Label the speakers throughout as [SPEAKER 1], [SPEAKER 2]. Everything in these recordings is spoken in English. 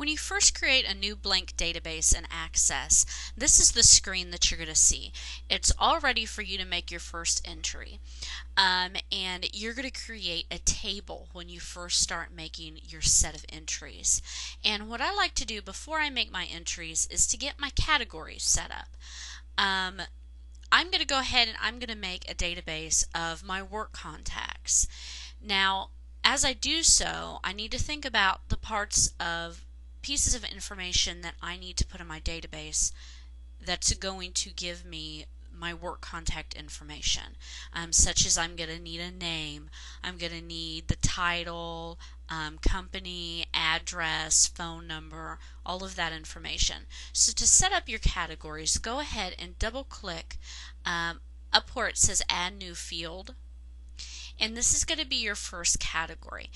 [SPEAKER 1] When you first create a new blank database in Access, this is the screen that you're going to see. It's all ready for you to make your first entry. Um, and you're going to create a table when you first start making your set of entries. And what I like to do before I make my entries is to get my categories set up. Um, I'm going to go ahead and I'm going to make a database of my work contacts. Now, as I do so, I need to think about the parts of pieces of information that I need to put in my database that's going to give me my work contact information, um, such as I'm going to need a name, I'm going to need the title, um, company, address, phone number, all of that information. So to set up your categories, go ahead and double click um, up where it says Add New Field. And this is going to be your first category.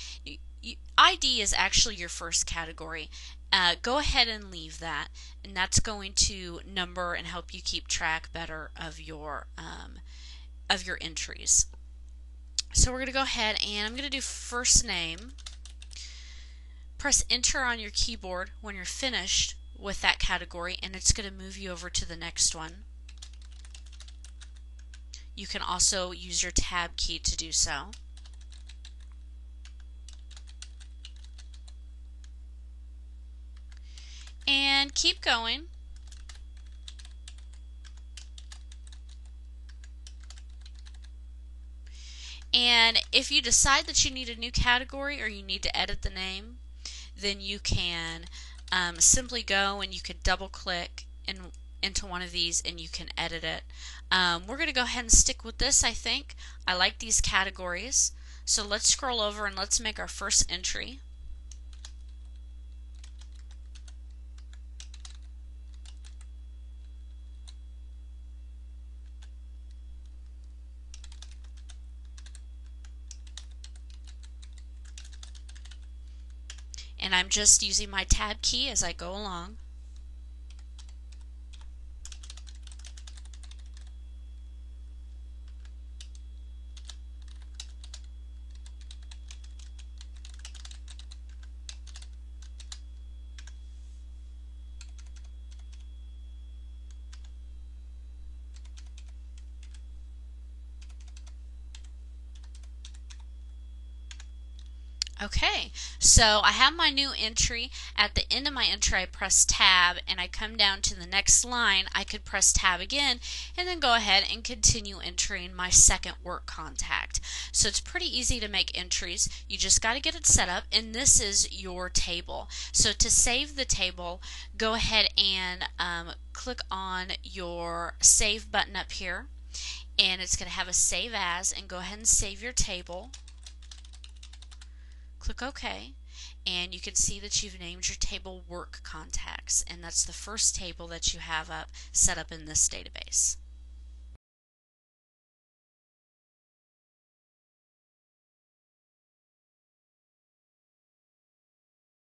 [SPEAKER 1] ID is actually your first category. Uh, go ahead and leave that, and that's going to number and help you keep track better of your um, of your entries. So we're going to go ahead and I'm going to do first name. Press enter on your keyboard when you're finished with that category and it's going to move you over to the next one. You can also use your tab key to do so. And keep going. And if you decide that you need a new category or you need to edit the name, then you can um, simply go and you can double click in, into one of these and you can edit it. Um, we're going to go ahead and stick with this, I think. I like these categories. So let's scroll over and let's make our first entry. And I'm just using my tab key as I go along. Okay, so I have my new entry. At the end of my entry, I press tab and I come down to the next line. I could press tab again and then go ahead and continue entering my second work contact. So it's pretty easy to make entries. You just got to get it set up and this is your table. So to save the table, go ahead and um, click on your save button up here and it's going to have a save as and go ahead and save your table. Click OK and you can see that you've named your table work contacts and that's the first table that you have up set up in this database.